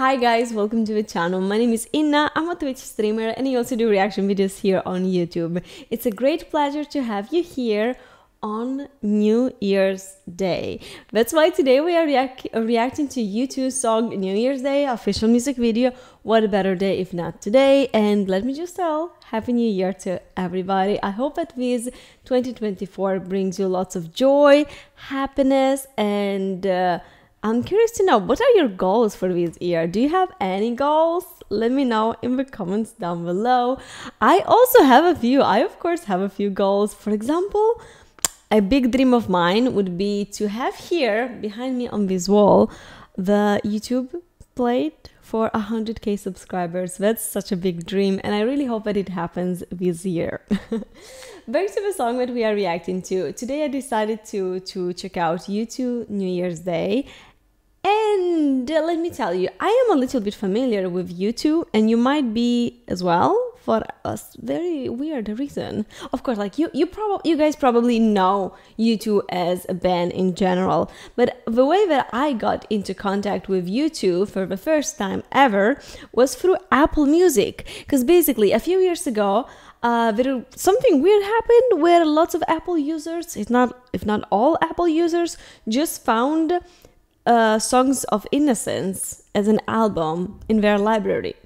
Hi guys, welcome to the channel. My name is Inna. I'm a Twitch streamer and I also do reaction videos here on YouTube. It's a great pleasure to have you here on New Year's Day. That's why today we are reac reacting to U2's song New Year's Day official music video. What a better day if not today? And let me just tell, Happy New Year to everybody. I hope that this 2024 brings you lots of joy, happiness, and uh, I'm curious to know what are your goals for this year? Do you have any goals? Let me know in the comments down below. I also have a few. I, of course, have a few goals. For example, a big dream of mine would be to have here behind me on this wall the YouTube plate for 100k subscribers. That's such a big dream, and I really hope that it happens this year. Back to the song that we are reacting to. Today I decided to to check out U2 New Year's Day and uh, let me tell you, I am a little bit familiar with U2, and you might be as well for a very weird reason. Of course, like you, you probably, you guys probably know U2 as a band in general, but the way that I got into contact with U2 for the first time ever was through Apple Music. Because basically, a few years ago, uh, there something weird happened where lots of Apple users, if not if not all Apple users, just found uh, Songs of Innocence as an album in their library.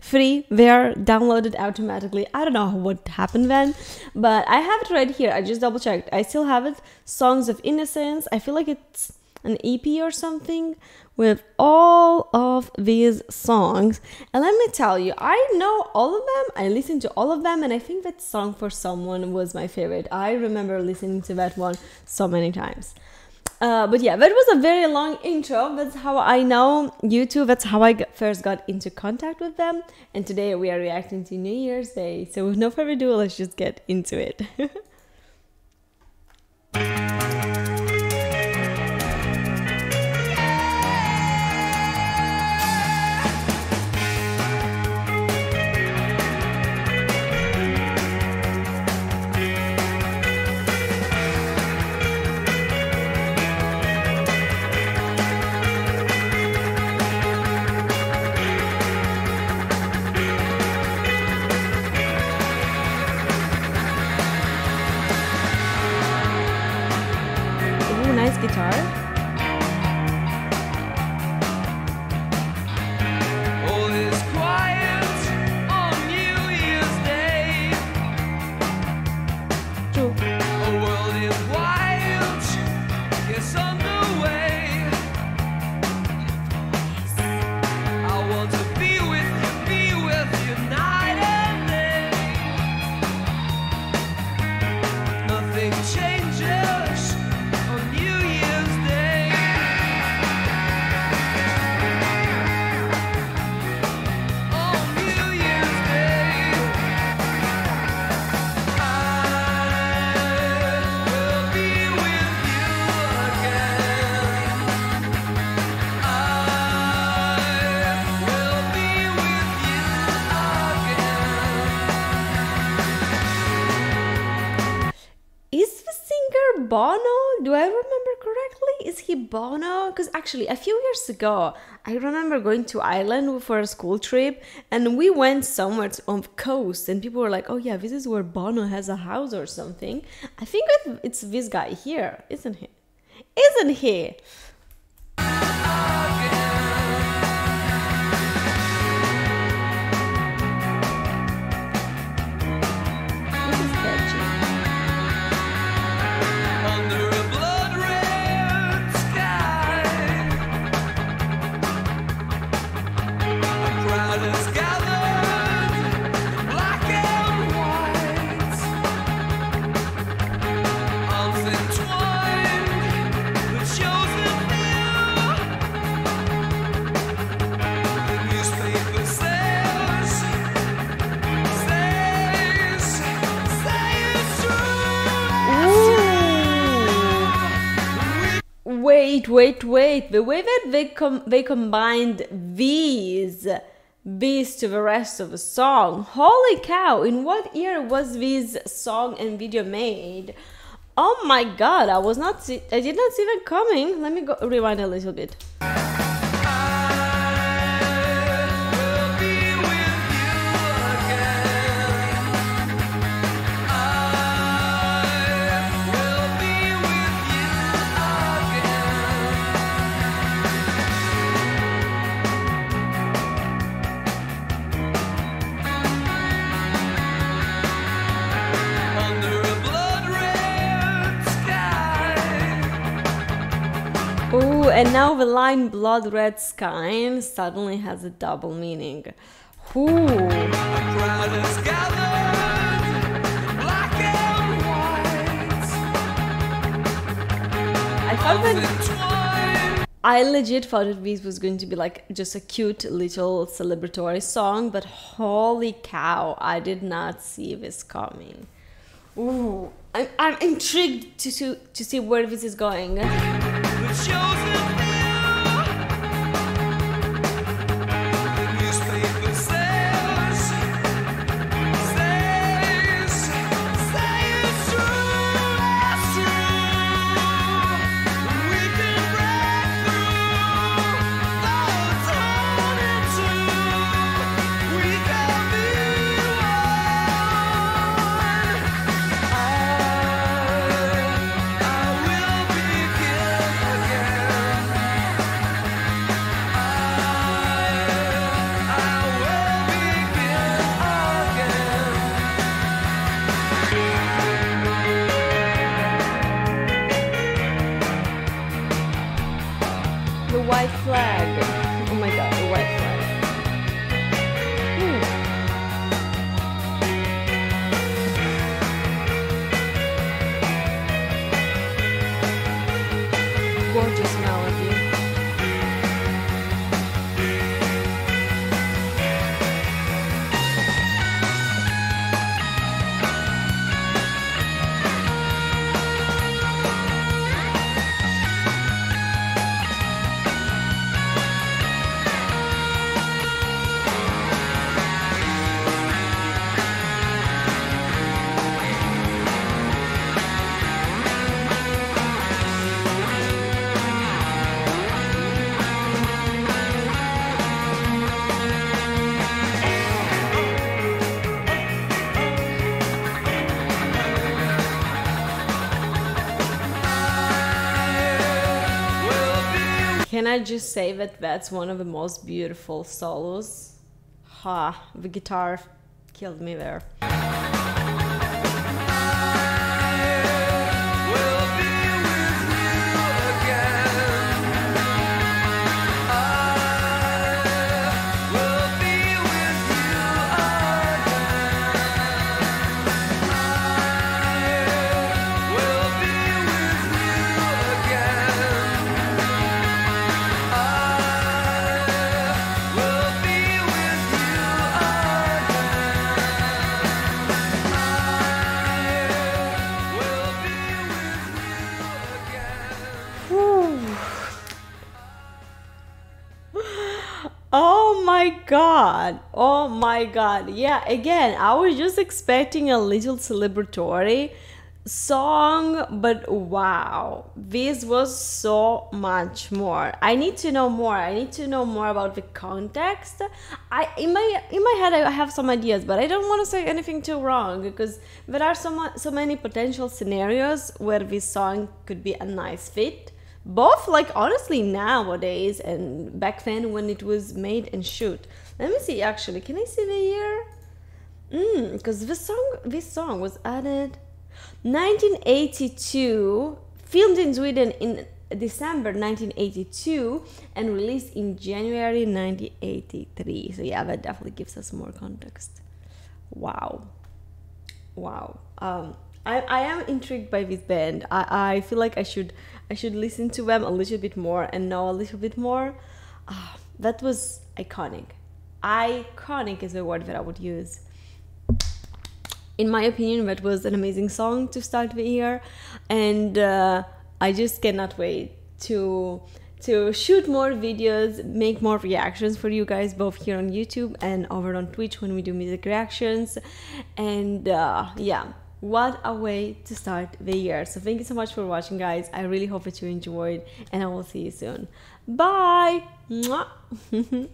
Free, they're downloaded automatically. I don't know what happened then, but I have it right here. I just double checked. I still have it. Songs of Innocence. I feel like it's an EP or something with all of these songs. And let me tell you, I know all of them. I listened to all of them, and I think that song for someone was my favorite. I remember listening to that one so many times. Uh, but yeah, that was a very long intro. That's how I know U2. That's how I got, first got into contact with them. And today we are reacting to New Year's Day. So with no further ado, let's just get into it. he Bono? Because actually, a few years ago, I remember going to Ireland for a school trip, and we went somewhere on the coast, and people were like, "Oh yeah, this is where Bono has a house or something." I think it's this guy here, isn't he? Isn't he? Wait, wait, wait. The way that they com- they combined these beats to the rest of the song. Holy cow! In what year was this song and video made? Oh my god! I was not. I did not see that coming. Let me go rewind a little bit. And now the line blood red sky suddenly has a double meaning. Ooh. I legit thought that this was going to be like just a cute little celebratory song, but holy cow, I did not see this coming. Ooh, I'm, I'm intrigued to, to, to see where this is going. Can I just say that that's one of the most beautiful solos? Ha, the guitar killed me there. Oh my god. Oh my god. Yeah, again, I was just expecting a little celebratory song, but wow, this was so much more. I need to know more. I need to know more about the context. I in my in my head I have some ideas, but I don't want to say anything too wrong because there are so so many potential scenarios where this song could be a nice fit both like honestly nowadays and back then when it was made and shoot. Let me see actually can i see the year? Mm because this song this song was added 1982 filmed in sweden in december 1982 and released in january 1983 so yeah that definitely gives us more context. Wow. Wow. Um I, I am intrigued by this band. I, I feel like I should I should listen to them a little bit more and know a little bit more. Uh, that was iconic. Iconic is the word that I would use. In my opinion, that was an amazing song to start the year, and uh, I just cannot wait to to shoot more videos, make more reactions for you guys, both here on YouTube and over on Twitch when we do music reactions. And uh, yeah, what a way to start the year. So thank you so much for watching guys. I really hope that you enjoyed and i will see you soon. Bye